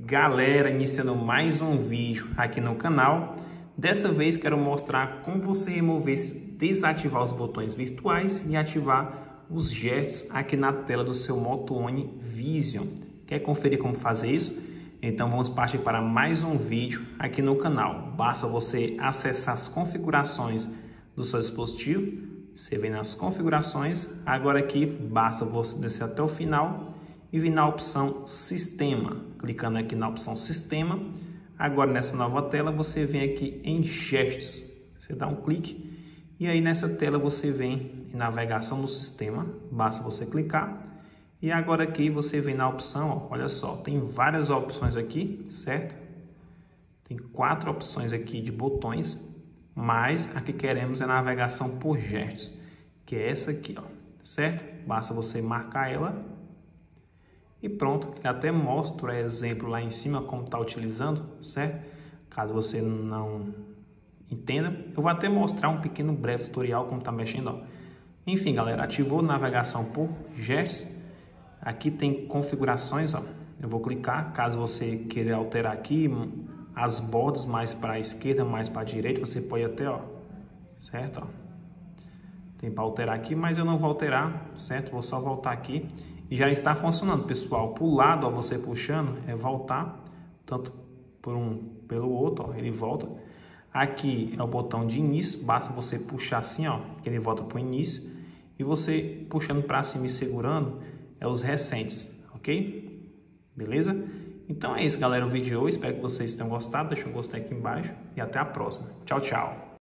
Galera, iniciando mais um vídeo aqui no canal. Dessa vez quero mostrar como você remover, desativar os botões virtuais e ativar os gestos aqui na tela do seu Moto One Vision. Quer conferir como fazer isso? Então vamos partir para mais um vídeo aqui no canal. Basta você acessar as configurações do seu dispositivo. Você vem nas configurações. Agora aqui basta você descer até o final e vir na opção Sistema. Clicando aqui na opção Sistema, agora nessa nova tela você vem aqui em Gestos. Você dá um clique e aí nessa tela você vem em Navegação no Sistema, basta você clicar. E agora aqui você vem na opção, ó, olha só, tem várias opções aqui, certo? Tem quatro opções aqui de botões, mas a que queremos é navegação por gestos, que é essa aqui, ó, certo? Basta você marcar ela e pronto, até mostro exemplo lá em cima como está utilizando, certo? Caso você não entenda, eu vou até mostrar um pequeno breve tutorial como está mexendo. Ó. Enfim, galera, ativou navegação por gestos. Aqui tem configurações, ó. Eu vou clicar, caso você queira alterar aqui as bordas mais para a esquerda, mais para a direita, você pode até, ó, certo? Ó. Tem para alterar aqui, mas eu não vou alterar, certo? Vou só voltar aqui e já está funcionando, pessoal. Para o lado, ó, você puxando, é voltar, tanto por um pelo outro, ó, ele volta. Aqui é o botão de início, basta você puxar assim, ó, que ele volta para o início. E você puxando para cima e segurando, é os recentes, ok? Beleza? Então é isso, galera, o vídeo de hoje. Espero que vocês tenham gostado. Deixa o gostei aqui embaixo e até a próxima. Tchau, tchau.